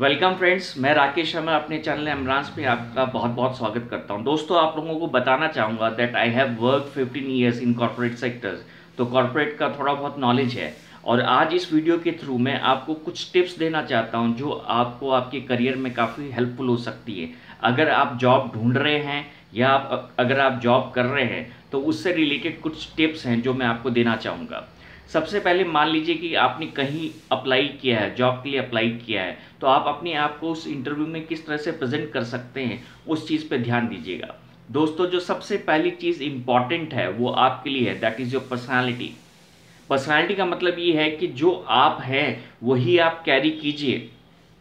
Welcome friends मैं राकेश शर्मा, अपने channel एमरांस पे आपका बहुत बहुत स्वागत करता हूँ। दोस्तों, आप लोगों को बताना चाहूँगा that I have work 15 years in corporate sectors तो कॉर्पोरेट का थोड़ा बहुत नॉलेज है। और आज इस वीडियो के थ्रू मैं आपको कुछ टिप्स देना चाहता हूँ, जो आपको आपके करियर में काफ़ी हेल्पफुल हो सकती है। अगर आप जॉब ढूंढ रहे हैं या आप अगर आप जॉब कर रहे हैं तो उससे रिलेटेड कुछ टिप्स हैं जो मैं आपको देना चाहूँगा। सबसे पहले मान लीजिए कि आपने कहीं अप्लाई किया है जॉब के लिए अप्लाई किया है तो आप अपने आप को उस इंटरव्यू में किस तरह से प्रेजेंट कर सकते हैं, उस चीज़ पे ध्यान दीजिएगा। दोस्तों, जो सबसे पहली चीज़ इंपॉर्टेंट है, वो आपके लिए है that is your personality personality का मतलब ये है कि जो आप हैं, वही आप कैरी कीजिए।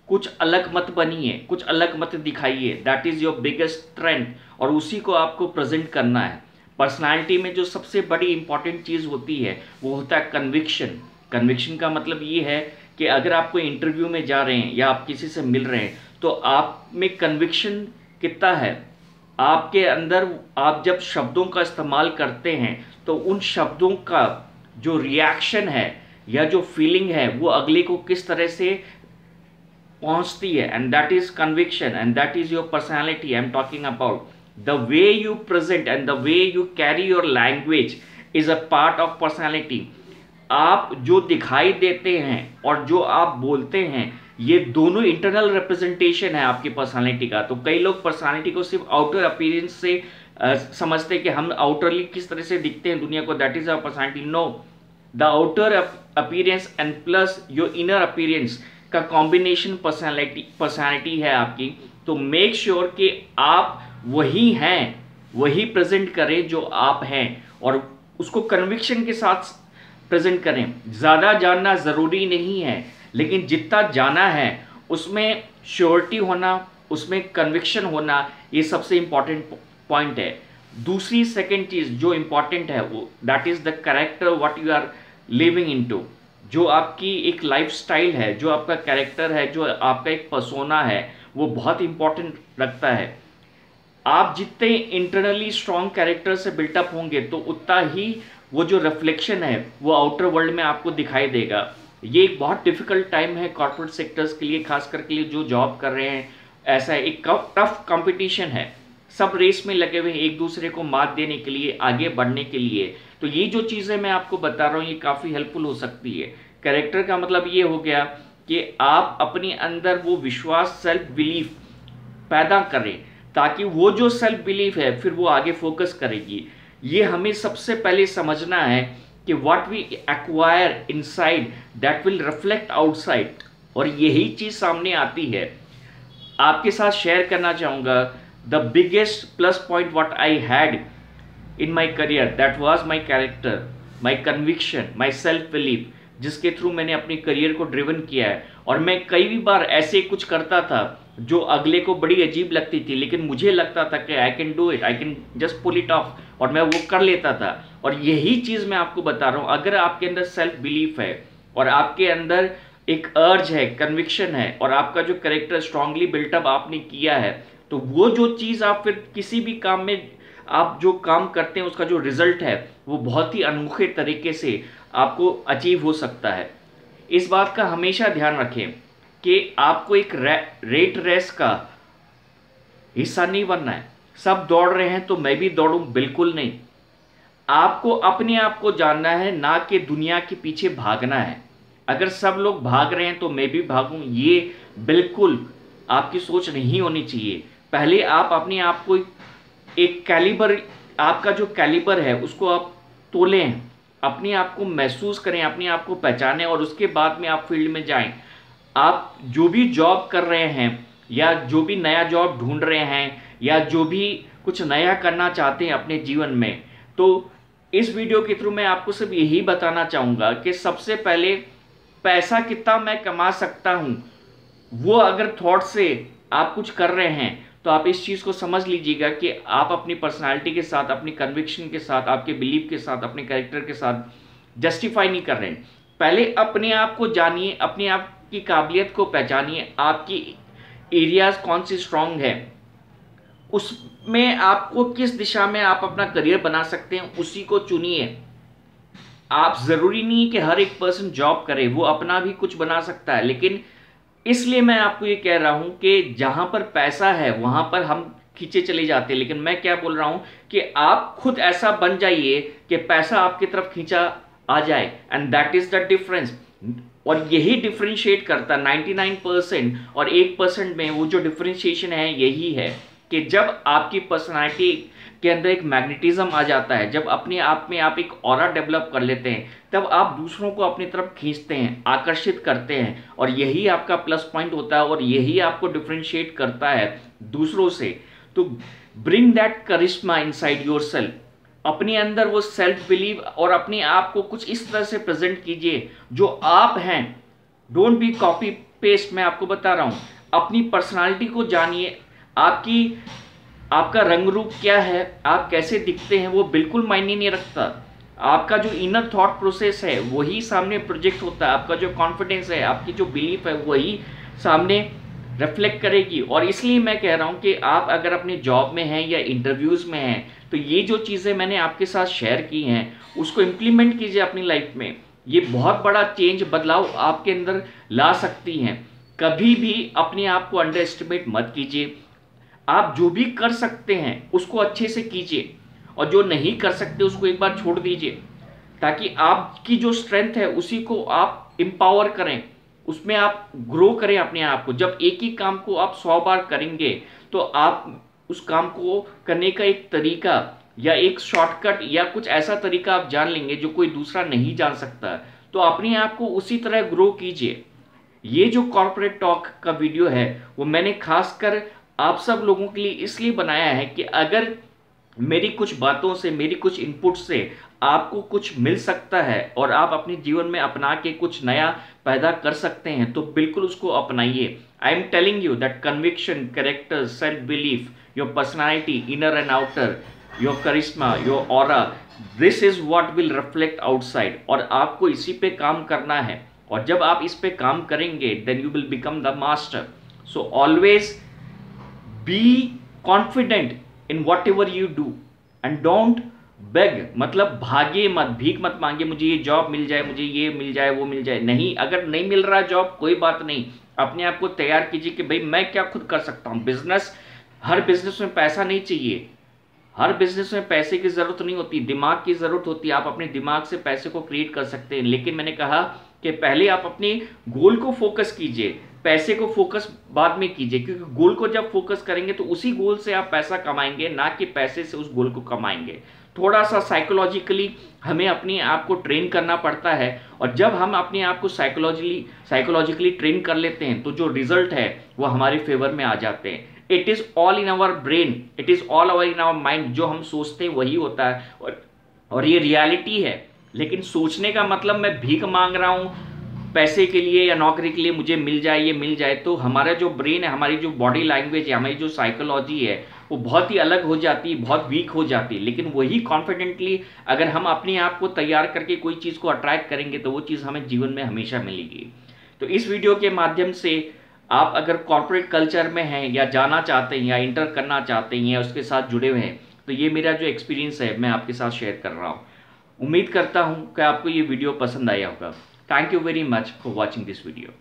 कुछ अलग मत बनिए, कुछ अलग मत दिखाइए that is your biggest strength और उसी को आपको प्रेजेंट करना है। पर्सनालिटी में जो सबसे बड़ी इंपॉर्टेंट चीज़ होती है, वो होता है कन्विक्शन कन्विक्शन का मतलब ये है कि अगर आप कोई इंटरव्यू में जा रहे हैं या आप किसी से मिल रहे हैं तो आप में कन्विक्शन कितना है? आपके अंदर आप जब शब्दों का इस्तेमाल करते हैं तो उन शब्दों का जो रिएक्शन है या जो फीलिंग है, वो अगले को किस तरह से पहुँचती है? And that is conviction and that is your personality I am talking about the way you present and the way you carry your language is a part of personality. आप जो दिखाई देते हैं और जो आप बोलते हैं ये दोनों इंटरनल रिप्रेजेंटेशन है आपकी पर्सनालिटी का। तो कई लोग पर्सनालिटी को सिर्फ़ आउटर अपीयरेंस से आ, समझते हैं कि हम आउटरली किस तरह से दिखते हैं दुनिया को। That is our personality no the outer appearance and plus your inner appearance का कॉम्बिनेशन पर्सनालिटी पर्सनालिटी है आपकी। तो मेक श्योर sure कि आप वही हैं, वही प्रेजेंट करें जो आप हैं और उसको कन्विक्शन के साथ प्रेजेंट करें। ज़्यादा जानना ज़रूरी नहीं है, लेकिन जितना जाना है, उसमें श्योरिटी होना, उसमें कन्विक्शन होना, ये सबसे इंपॉर्टेंट पॉइंट है। दूसरी सेकेंड चीज़ जो इंपॉर्टेंट है वो that is the character what you are living into जो आपकी एक लाइफ है, जो आपका कैरेक्टर है, जो आपका एक पसोना है, वो बहुत इंपॉर्टेंट रखता है। आप जितने इंटरनली स्ट्रॉन्ग कैरेक्टर से बिल्टअप होंगे तो उतना ही वो जो रिफ्लेक्शन है, वो आउटर वर्ल्ड में आपको दिखाई देगा। ये एक बहुत डिफ़िकल्ट टाइम है कॉर्पोरेट सेक्टर्स के लिए, खास करके लिए जो जॉब कर रहे हैं। ऐसा एक टफ कंपटीशन है। सब रेस में लगे हुए एक दूसरे को मात देने के लिए, आगे बढ़ने के लिए। तो ये जो चीज़ें मैं आपको बता रहा हूँ, ये काफ़ी हेल्पफुल हो सकती है। कैरेक्टर का मतलब ये हो गया कि आप अपने अंदर वो विश्वास सेल्फ बिलीफ पैदा करें। ताकि वो जो सेल्फ बिलीफ है, फिर वो आगे फोकस करेगी। ये हमें सबसे पहले समझना है कि what we acquire inside that will reflect outside और यही चीज़ सामने आती है। आपके साथ शेयर करना चाहूँगा। The biggest plus point what I had in my career that was my character my conviction my self belief जिसके थ्रू मैंने अपने करियर को ड्रिवन किया है। और मैं कई भी बार ऐसे कुछ करता था जो अगले को बड़ी अजीब लगती थी, लेकिन मुझे लगता था कि I can do it I can just pull it off और मैं वो कर लेता था। और यही चीज़ मैं आपको बता रहा हूँ, अगर आपके अंदर सेल्फ बिलीफ है, और आपके अंदर एक अर्ज़ है कन्विक्शन है, और आपका जो करेक्टर स्ट्रांगली बिल्टअप आपने किया है तो वो जो चीज़ आप फिर किसी भी काम में, आप जो काम करते हैं, उसका जो रिज़ल्ट है, वो बहुत ही अनोखे तरीके से आपको अचीव हो सकता है। इस बात का हमेशा ध्यान रखें। कि आपको एक रे, रेट रेस का हिस्सा नहीं बनना है। सब दौड़ रहे हैं तो मैं भी दौड़ूं बिल्कुल नहीं। आपको अपने आप को जानना है ना कि दुनिया के पीछे भागना है। अगर सब लोग भाग रहे हैं तो मैं भी भागूं ये बिल्कुल आपकी सोच नहीं होनी चाहिए। पहले आप अपने आप को एक कैलिबर आपका जो कैलिबर है उसको आप तोलें अपने आप को महसूस करें अपने आप को पहचानें और उसके बाद में आप फ़ील्ड में जाएँ। आप जो भी जॉब कर रहे हैं, या जो भी नया जॉब ढूंढ रहे हैं, या जो भी कुछ नया करना चाहते हैं अपने जीवन में तो इस वीडियो के थ्रू मैं आपको सिर्फ़ यही बताना चाहूँगा कि सबसे पहले पैसा कितना मैं कमा सकता हूँ, वो अगर थॉट से आप कुछ कर रहे हैं तो आप इस चीज़ को समझ लीजिएगा कि आप अपनी पर्सनालिटी के साथ, अपनी कन्विक्शन के साथ, आपके बिलीव के साथ, अपने कैरेक्टर के साथ जस्टिफाई नहीं कर रहे हैं। पहले अपने आप को जानिए, अपने आप की काबिलियत को पहचानिए। आपकी एरियाज़ कौन सी स्ट्रांग है? उसमें आपको किस दिशा में आप अपना करियर बना सकते हैं, उसी को चुनिए। आप ज़रूरी नहीं है कि हर एक पर्सन जॉब करे, वो अपना भी कुछ बना सकता है। लेकिन इसलिए मैं आपको ये कह रहा हूँ कि जहाँ पर पैसा है, वहाँ पर हम खींचे चले जाते हैं। लेकिन मैं क्या बोल रहा हूँ कि आप खुद ऐसा बन जाइए कि पैसा आपकी तरफ़ खींचा आ जाए। And that is the difference और यही डिफ्रेंशिएट करता 99 परसेंट और एक परसेंट में वो जो डिफ्रेंशिएशन है, यही है कि जब आपकी पर्सनालिटी के अंदर एक मैग्नेटिज्म आ जाता है, जब अपने आप में आप एक और डेवलप कर लेते हैं, तब आप दूसरों को अपनी तरफ़ खींचते हैं, आकर्षित करते हैं और यही आपका प्लस पॉइंट होता है और यही आपको डिफ्रेंशिएट करता है दूसरों से। तो bring that charisma inside yourself अपने अंदर वो सेल्फ बिलीव और अपने आप को कुछ इस तरह से प्रेजेंट कीजिए, जो आप हैं। डोंट बी कॉपी पेस्ट मैं आपको बता रहा हूँ। अपनी पर्सनालिटी को जानिए। आपकी, आपका रंग रूप क्या है? आप कैसे दिखते हैं? वो बिल्कुल मायने नहीं रखता। आपका जो इनर थॉट प्रोसेस है, वही सामने प्रोजेक्ट होता है। आपका जो कॉन्फिडेंस है, आपकी जो बिलीफ है, वही सामने रिफ्लेक्ट करेगी। और इसलिए मैं कह रहा हूँ कि आप अगर अपने जॉब में हैं या इंटरव्यूज़ में हैं तो ये जो चीज़ें मैंने आपके साथ शेयर की हैं, उसको इम्प्लीमेंट कीजिए अपनी लाइफ में। ये बहुत बड़ा चेंज बदलाव आपके अंदर ला सकती हैं। कभी भी अपने आप को अंडर एस्टिमेट मत कीजिए। आप जो भी कर सकते हैं, उसको अच्छे से कीजिए। और जो नहीं कर सकते, उसको एक बार छोड़ दीजिए। ताकि आपकी जो स्ट्रेंथ है, उसी को आप एम्पावर करें। उसमें आप ग्रो करें अपने आप को। जब एक ही काम को आप सौ बार करेंगे तो आप उस काम को करने का एक तरीका या एक शॉर्टकट या कुछ ऐसा तरीका आप जान लेंगे जो कोई दूसरा नहीं जान सकता। तो अपने आप को उसी तरह ग्रो कीजिए। ये जो कॉरपोरेट टॉक का वीडियो है, वो मैंने खासकर आप सब लोगों के लिए इसलिए बनाया है कि अगर मेरी कुछ बातों से, मेरी कुछ इनपुट से आपको कुछ मिल सकता है और आप अपने जीवन में अपना के कुछ नया पैदा कर सकते हैं तो बिल्कुल उसको अपनाइए। I am telling you that conviction character self belief your personality inner and outer your charisma your और this is what will reflect outside और आपको इसी पे काम करना है। और जब आप इस पे काम करेंगे then you will become the master so always be confident in whatever you do and don't beg मतलब भागे मत, भीख मत मांगे, मुझे ये जॉब मिल जाए, मुझे ये मिल जाए, वो मिल जाए। नहीं, अगर नहीं मिल रहा जॉब कोई बात नहीं। अपने आप को तैयार कीजिए कि भाई मैं क्या खुद कर सकता हूँ। बिज़नेस हर बिज़नेस में पैसा नहीं चाहिए। हर बिज़नेस में पैसे की ज़रूरत नहीं होती, दिमाग की ज़रूरत होती है। आप अपने दिमाग से पैसे को क्रिएट कर सकते हैं। लेकिन मैंने कहा कि पहले आप अपने गोल को फोकस कीजिए। पैसे को फोकस बाद में कीजिए। क्योंकि गोल को जब फोकस करेंगे तो उसी गोल से आप पैसा कमाएँगे, ना कि पैसे से उस गोल को कमाएँगे। थोड़ा सा साइकोलॉजिकली हमें अपने आप को ट्रेन करना पड़ता है। और जब हम अपने आप को साइकोलॉजिकली साइकोलॉजिकली ट्रेन कर लेते हैं तो जो रिज़ल्ट है, वो हमारे फेवर में आ जाते हैं। It is all in our brain it is all our in our mind जो हम सोचते हैं वही होता है। और, और ये रियलिटी है। लेकिन सोचने का मतलब मैं भीख मांग रहा हूँ पैसे के लिए या नौकरी के लिए मुझे मिल जाए ये मिल जाए तो हमारा जो ब्रेन है हमारी जो बॉडी लैंग्वेज है हमारी जो साइकोलॉजी है वो बहुत ही अलग हो जाती है बहुत वीक हो जाती। है लेकिन वही कॉन्फिडेंटली अगर हम अपने आप को तैयार करके कोई चीज़ को अट्रैक्ट करेंगे तो वो चीज़ हमें जीवन में हमेशा मिलेगी। तो इस वीडियो के माध्यम से आप अगर कॉरपोरेट कल्चर में हैं या जाना चाहते हैं या इंटर करना चाहते हैं या उसके साथ जुड़े हुए हैं तो ये मेरा जो एक्सपीरियंस है, मैं आपके साथ शेयर कर रहा हूँ उम्मीद करता हूँ कि आपको ये वीडियो पसंद आया होगा thank you very much for watching this video.